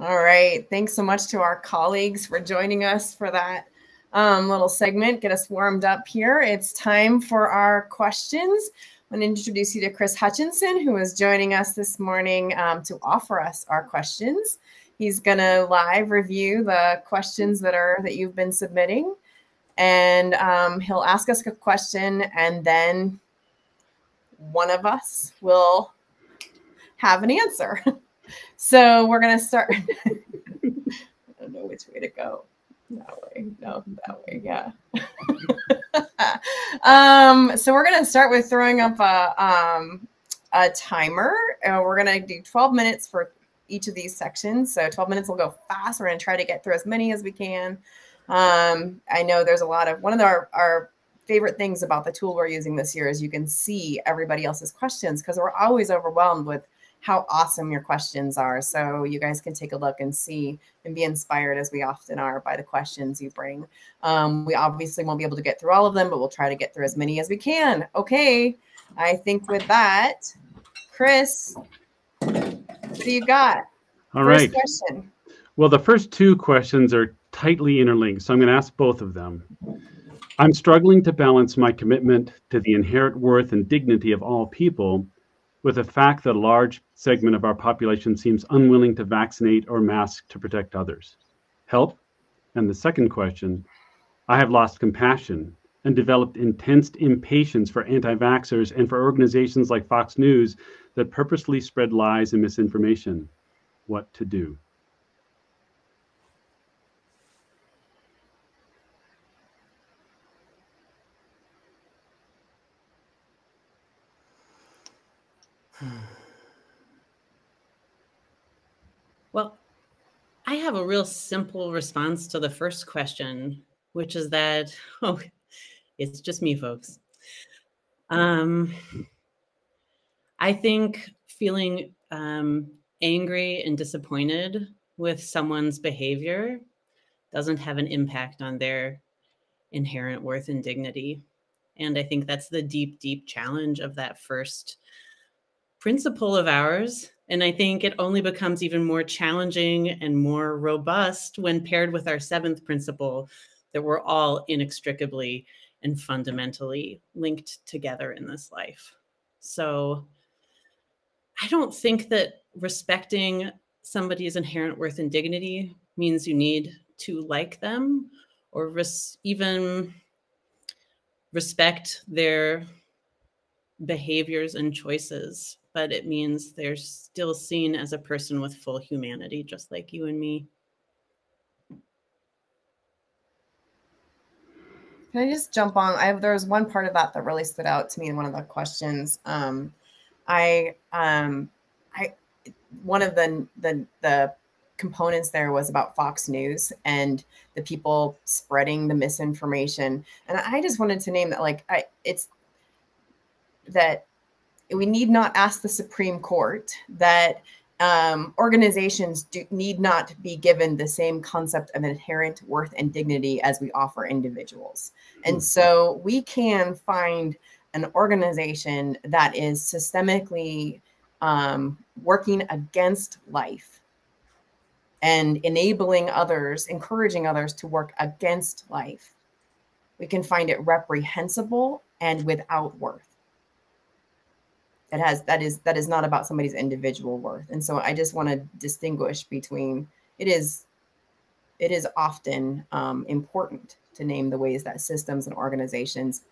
All right. Thanks so much to our colleagues for joining us for that um, little segment. Get us warmed up here. It's time for our questions. I'm going to introduce you to Chris Hutchinson, who is joining us this morning um, to offer us our questions. He's going to live review the questions that are that you've been submitting, and um, he'll ask us a question, and then one of us will have an answer. so we're going to start. I don't know which way to go. That way. No, that way. Yeah. um, so we're going to start with throwing up a, um, a timer. Uh, we're going to do 12 minutes for each of these sections. So 12 minutes will go fast. We're going to try to get through as many as we can. Um, I know there's a lot of one of our, our favorite things about the tool we're using this year is you can see everybody else's questions because we're always overwhelmed with how awesome your questions are. So you guys can take a look and see and be inspired as we often are by the questions you bring. Um, we obviously won't be able to get through all of them, but we'll try to get through as many as we can. Okay. I think with that, Chris, what do you got? All first right. Question. Well, the first two questions are tightly interlinked, so I'm going to ask both of them. I'm struggling to balance my commitment to the inherent worth and dignity of all people with the fact that a large segment of our population seems unwilling to vaccinate or mask to protect others. Help? And the second question I have lost compassion and developed intense impatience for anti vaxxers and for organizations like Fox News that purposely spread lies and misinformation. What to do? Well, I have a real simple response to the first question, which is that, oh, it's just me, folks. Um, I think feeling um, angry and disappointed with someone's behavior doesn't have an impact on their inherent worth and dignity. And I think that's the deep, deep challenge of that first principle of ours. And I think it only becomes even more challenging and more robust when paired with our seventh principle that we're all inextricably and fundamentally linked together in this life. So I don't think that respecting somebody's inherent worth and dignity means you need to like them or res- even respect their behaviors and choices but it means they're still seen as a person with full humanity, just like you and me. Can I just jump on? I there was one part of that that really stood out to me in one of the questions. Um, I um, I one of the the the components there was about Fox News and the people spreading the misinformation, and I just wanted to name that like I it's that we need not ask the Supreme Court that um, organizations do, need not be given the same concept of inherent worth and dignity as we offer individuals. And hmm. so we can find an organization that is systemically um, working against life and enabling others, encouraging others to work against life. We can find it reprehensible and without worth it has that is that is not about somebody's individual worth. And so i just want to distinguish between it is it is often um, important to name the ways that systems and organizations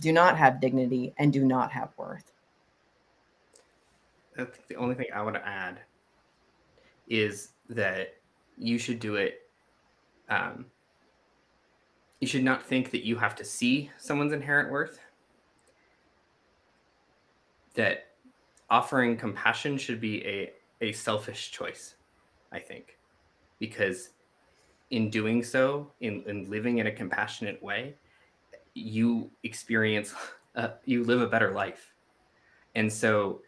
do not have dignity and do not have worth. The only thing i want to add is that you should do it um, you should not think that you have to see someone's inherent worth that offering compassion should be a, a selfish choice, I think, because in doing so, in, in living in a compassionate way, you experience, uh, you live a better life. And so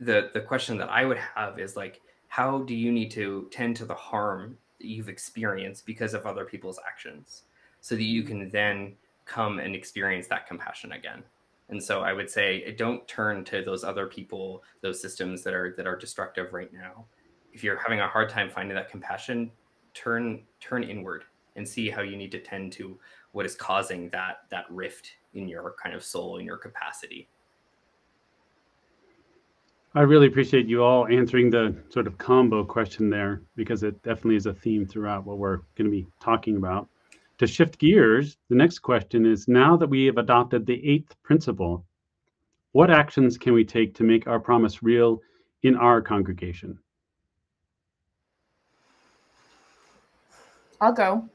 the, the question that I would have is like, how do you need to tend to the harm that you've experienced because of other people's actions so that you can then come and experience that compassion again? And so I would say eh, don't turn to those other people, those systems that are that are destructive right now. if you're having a hard time finding that compassion, turn turn inward and see how you need to tend to what is causing that that rift in your kind of soul in your capacity. I really appreciate you all answering the sort of combo question there because it definitely is a theme throughout what we're going to be talking about. To shift gears, the next question is now that we have adopted the eighth principle, what actions can we take to make our promise real in our congregation? I'll go.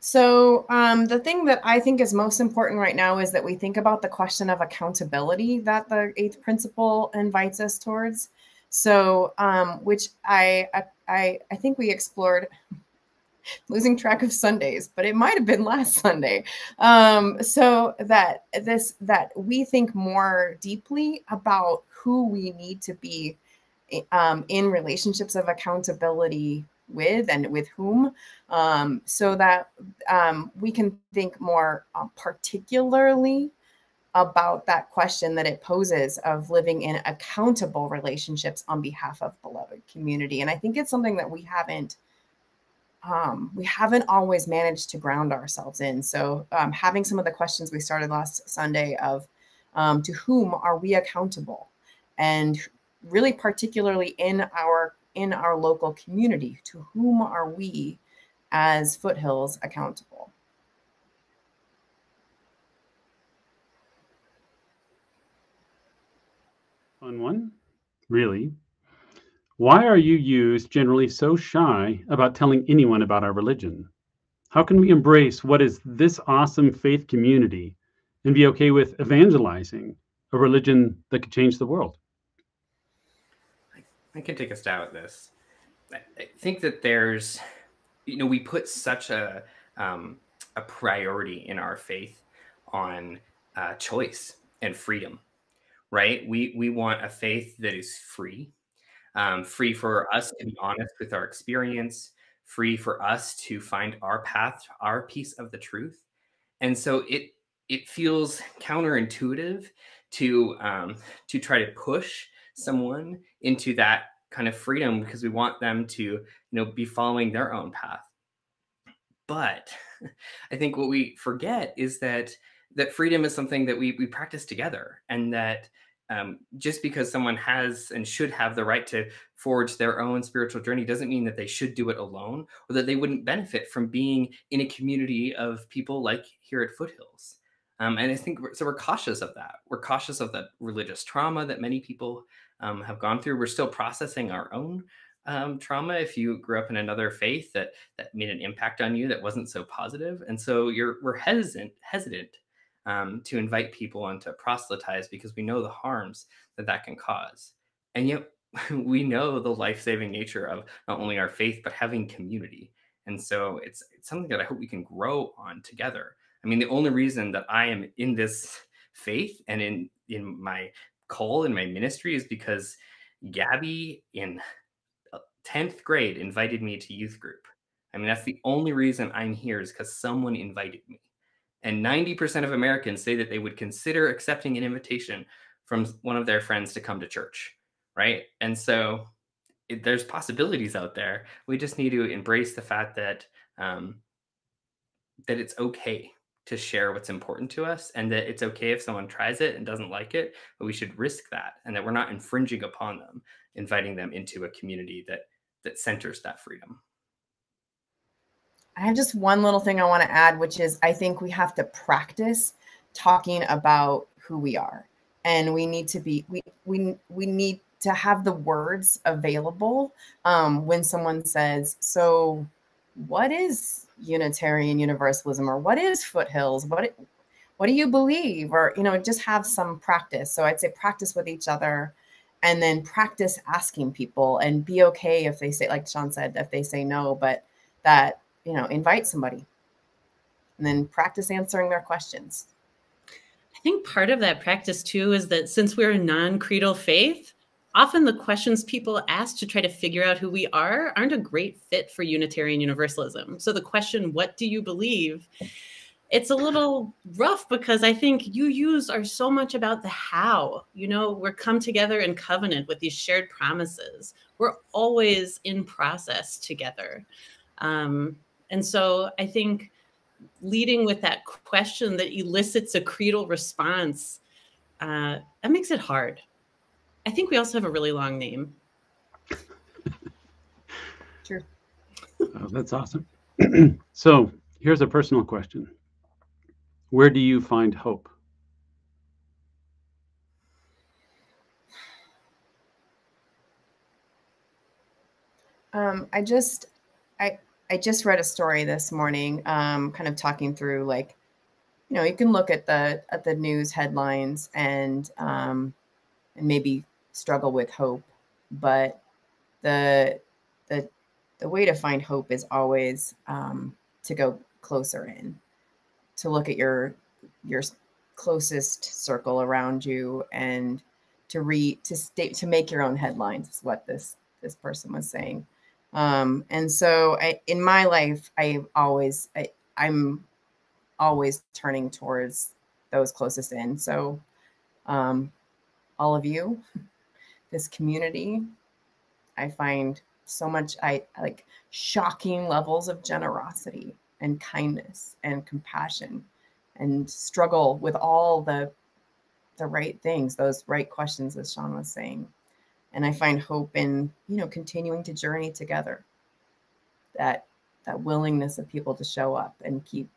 So, um, the thing that I think is most important right now is that we think about the question of accountability that the eighth principle invites us towards. So, um, which I, I I think we explored losing track of Sundays, but it might have been last Sunday. Um, so that this that we think more deeply about who we need to be um, in relationships of accountability with and with whom, um, so that um, we can think more uh, particularly about that question that it poses of living in accountable relationships on behalf of beloved community. And I think it's something that we haven't um, we haven't always managed to ground ourselves in. So um, having some of the questions we started last Sunday of um, to whom are we accountable, and really particularly in our in our local community, to whom are we as foothills accountable? Fun one, really. Why are UUs generally so shy about telling anyone about our religion? How can we embrace what is this awesome faith community and be okay with evangelizing a religion that could change the world? I can take a stab at this. I think that there's, you know, we put such a um, a priority in our faith on uh, choice and freedom, right? We we want a faith that is free, um, free for us to be honest with our experience, free for us to find our path, our piece of the truth, and so it it feels counterintuitive to um, to try to push someone into that kind of freedom because we want them to you know be following their own path. But i think what we forget is that that freedom is something that we we practice together and that um, just because someone has and should have the right to forge their own spiritual journey doesn't mean that they should do it alone or that they wouldn't benefit from being in a community of people like here at foothills um, and i think we're, so we're cautious of that we're cautious of the religious trauma that many people um, have gone through. We're still processing our own um, trauma. If you grew up in another faith that that made an impact on you that wasn't so positive, and so you're we're hesitant hesitant um, to invite people on to proselytize because we know the harms that that can cause, and yet we know the life saving nature of not only our faith but having community. And so it's it's something that I hope we can grow on together. I mean, the only reason that I am in this faith and in in my call in my ministry is because Gabby in 10th uh, grade invited me to youth group. I mean, that's the only reason I'm here is because someone invited me. And 90% of Americans say that they would consider accepting an invitation from one of their friends to come to church, right? And so it, there's possibilities out there. We just need to embrace the fact that um, that it's okay to share what's important to us and that it's okay if someone tries it and doesn't like it but we should risk that and that we're not infringing upon them inviting them into a community that that centers that freedom i have just one little thing i want to add which is i think we have to practice talking about who we are and we need to be we we, we need to have the words available um, when someone says so what is Unitarian Universalism or what is foothills? What what do you believe? Or you know, just have some practice. So I'd say practice with each other and then practice asking people and be okay if they say, like Sean said, if they say no, but that, you know, invite somebody and then practice answering their questions. I think part of that practice too is that since we're a non creedal faith, often the questions people ask to try to figure out who we are aren't a great fit for Unitarian Universalism. So the question, what do you believe? it's a little rough because I think UUs are so much about the how. You know, we're come together in covenant with these shared promises. We're always in process together. Um, and so I think leading with that question that elicits a creedal response, uh, that makes it hard. I think we also have a really long name. Sure. Oh, that's awesome. so here's a personal question Where do you find hope? Um, I just, I, I just read a story this morning, um, kind of talking through like, you know, you can look at the at the news headlines and um, and maybe struggle with hope, but the the the way to find hope is always um, to go closer in, to look at your your closest circle around you and to read to state to make your own headlines is what this this person was saying um, and so I, in my life, I always, I, I'm always turning towards those closest in. So um, all of you, this community, I find so much, I like shocking levels of generosity and kindness and compassion and struggle with all the the right things those right questions as sean was saying and i find hope in you know continuing to journey together. That that willingness of people to show up and keep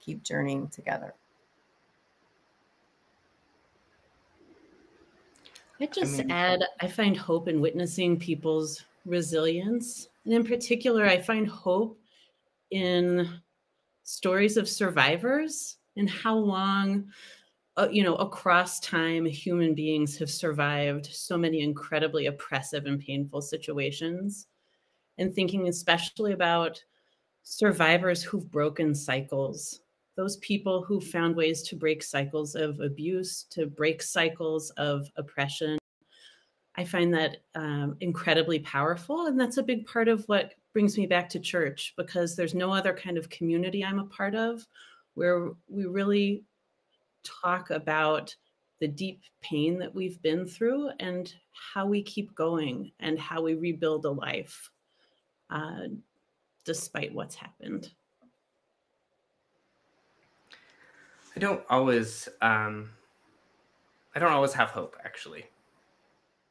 keep journeying together. I just I mean, add i find hope in witnessing people's resilience. And in particular i find hope in stories of survivors and how long uh, you know, across time, human beings have survived so many incredibly oppressive and painful situations. And thinking especially about survivors who've broken cycles, those people who found ways to break cycles of abuse, to break cycles of oppression. I find that um, incredibly powerful. And that's a big part of what brings me back to church because there's no other kind of community I'm a part of where we really talk about the deep pain that we've been through and how we keep going and how we rebuild a life uh, despite what's happened. I don't always, um, I don't always have hope. Actually,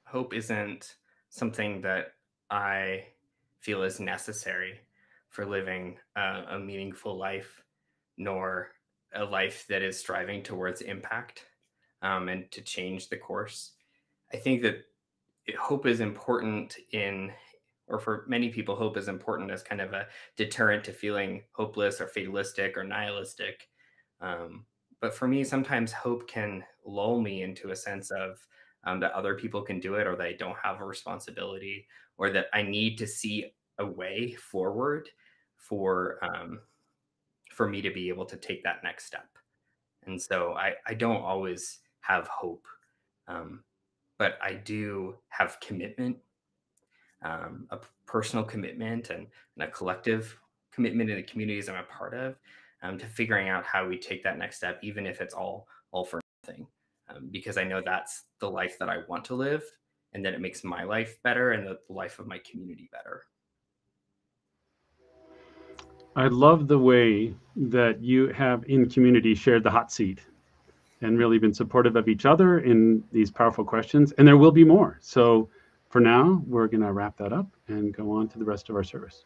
hope isn't something that I feel is necessary for living a, a meaningful life, nor a life that is striving towards impact um, and to change the course. I think that hope is important in, or for many people, hope is important as kind of a deterrent to feeling hopeless or fatalistic or nihilistic. Um, but for me, sometimes hope can lull me into a sense of um, that other people can do it or that I don't have a responsibility or that I need to see a way forward for um, for me to be able to take that next step. And so I, I don't always have hope, um, but I do have commitment, um, a personal commitment and, and, a collective commitment in the communities I'm a part of um, to figuring out how we take that next step, even if it's all all for nothing, um, because I know that's the life that I want to live, and that it makes my life better and the life of my community better. I love the way that you have in community shared the hot seat and really been supportive of each other in these powerful questions. And there will be more. So for now, we're going to wrap that up and go on to the rest of our service.